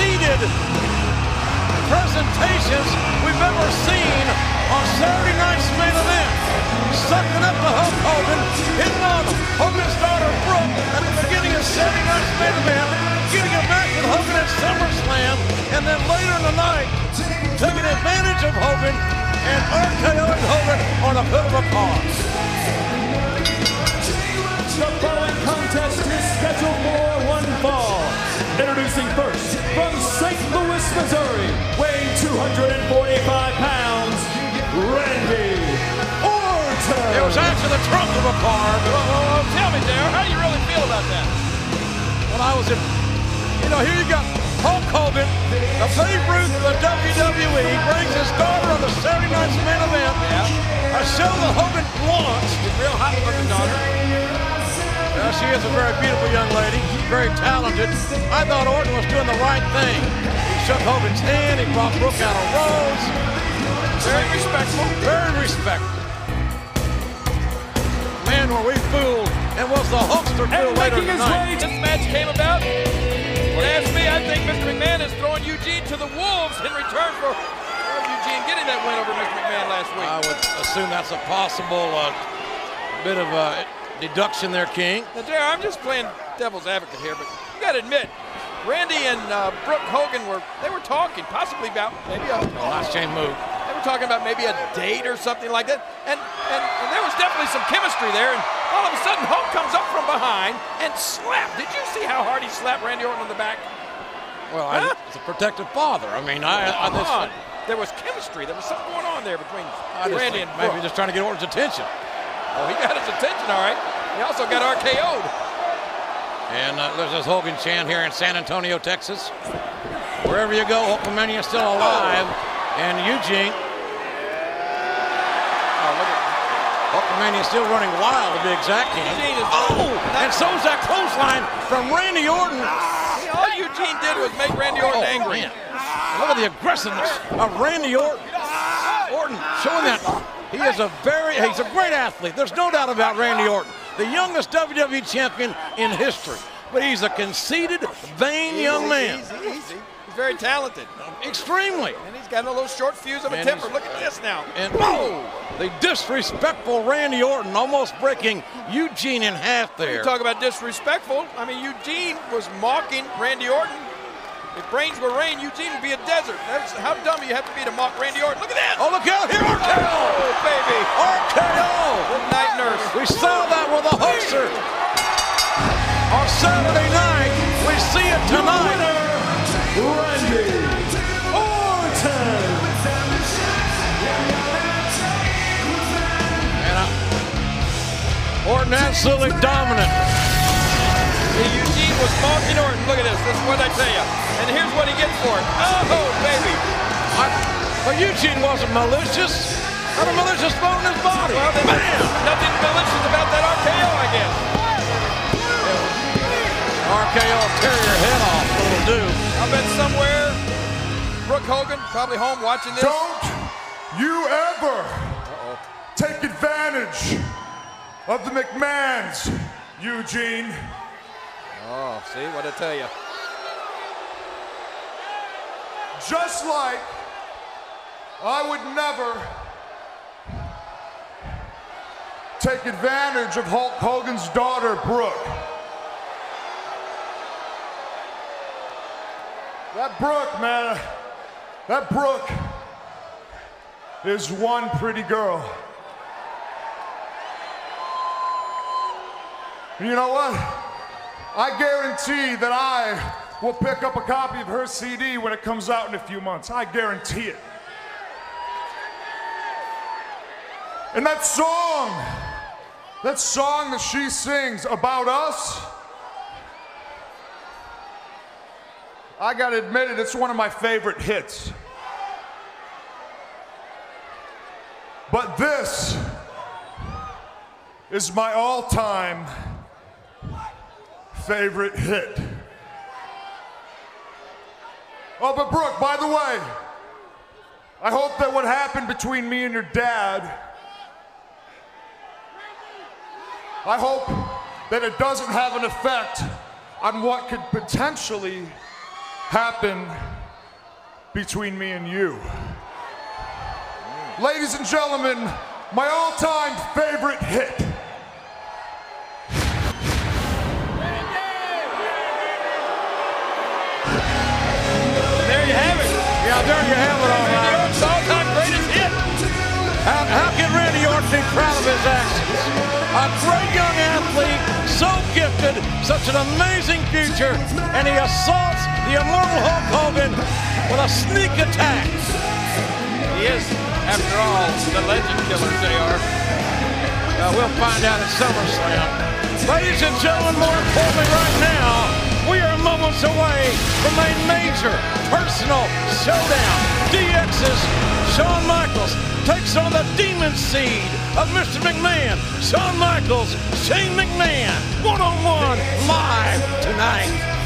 seeded presentations we've ever seen on Saturday night's main event. Sucking up to Hulk Hogan, hitting on Hogan's daughter Brooke at the beginning of Saturday night's main event, getting a match with Hogan at SummerSlam, and then later in the night, taking advantage of Hogan and RKOing Hogan on 245 pounds, Randy Orton. It was actually the trunk of a car, but Oh, tell me, Dare, how do you really feel about that? when I was in, you know, here you got Hulk Hogan, the Babe Ruth of the WWE, brings his daughter on the Saturday night's main event. A show that Hogan launched. Real hot looking daughter. Well, she is a very beautiful young lady, very talented. I thought Orton was doing the right thing. He shook Hogan's hand, he brought Brooke out a rose. Very respectful. Very respectful. Man, were we fooled. And was the Hulkster fool And later making his way This match came about. If you ask me, I think Mr. McMahon is throwing Eugene to the wolves in return for Eugene getting that win over Mr. McMahon last week. I would assume that's a possible uh, bit of a deduction there, King. Now, Dare, I'm just playing devil's advocate here, but you got to admit, Randy and uh, Brooke Hogan were they were talking possibly about maybe a last chain move. They were talking about maybe a date or something like that. And, and, and there was definitely some chemistry there. And all of a sudden, Hulk comes up from behind and slapped. Did you see how hard he slapped Randy Orton on the back? Well, Huh? I, it's a protective father. I mean, I, I, this, on. There was chemistry. There was something going on there between Randy and maybe Brooke. just trying to get Orton's attention. Oh, he got his attention, all right. He also got RKO'd. And uh, there's this Hogan chant here in San Antonio, Texas. Wherever you go, Hulkamania is still alive. And Eugene, Oh, look at Hulkamania is still running wild to be exact. Eugene is- oh, and so's that clothesline from Randy Orton. See, all Eugene did was make Randy Orton Oh, angry. man. Look at the aggressiveness of Randy Orton. Orton showing that he is a very, he's a great athlete. There's no doubt about Randy Orton, the youngest WWE champion in history. But he's a conceited, vain young man. Easy, easy. He's very talented. Extremely. And he's got a little short fuse of a Man, temper. Look at this now. And whoa! the disrespectful Randy Orton almost breaking Eugene in half You there. talk about disrespectful. I mean, Eugene was mocking Randy Orton. If brains were rain, Eugene would be a desert. That's how dumb you have to be to mock Randy Orton. Look at that. Oh, look out here, RKO! Oh, baby. RKO! Good night, nurse. We saw that with a Hulkster on Saturday night. We see it tonight. Randy Orton. And uh, Orton absolutely dominant. Eugene was mocking Orton. Look at this. This is what I tell you. And here's what he gets for it. Oh, baby. I, but Eugene wasn't malicious. Not a malicious bone in his body. Well, then Bam! nothing malicious about that RKO, I guess. RKO tear your head off. Little do. I bet somewhere Brooke Hogan, probably home watching this. Don't you ever take advantage of the McMahons, Eugene. Oh, see what I tell you. Just like I would never take advantage of Hulk Hogan's daughter, Brooke. That Brooke, man, that Brooke is one pretty girl. You know what? I guarantee that I will pick up a copy of her CD when it comes out in a few months. I guarantee it. And that song, that song that she sings about us, I gotta admit it, it's one of my favorite hits. But this is my all time favorite hit. Oh, but Brooke, by the way, I hope that what happened between me and your dad, I hope that it doesn't have an effect on what could potentially happen between me and you. Ladies and gentlemen, my all time favorite hit. There you have it. Yeah, there you have it, all right. Orton's all-time greatest hit. How, how can Randy Orton be proud of his actions? A great young athlete, so gifted, such an amazing future, and he assaults the immortal Hulk Hogan with a sneak attack. He is, after all, the legend killers they are. Uh, we'll find out at SummerSlam. Ladies and gentlemen, more importantly right now, we are moments away from a major personal showdown. DX's Shawn Takes on the demon seed of Mr. McMahon. Shawn Michaels, Shane McMahon, one-on-one live tonight.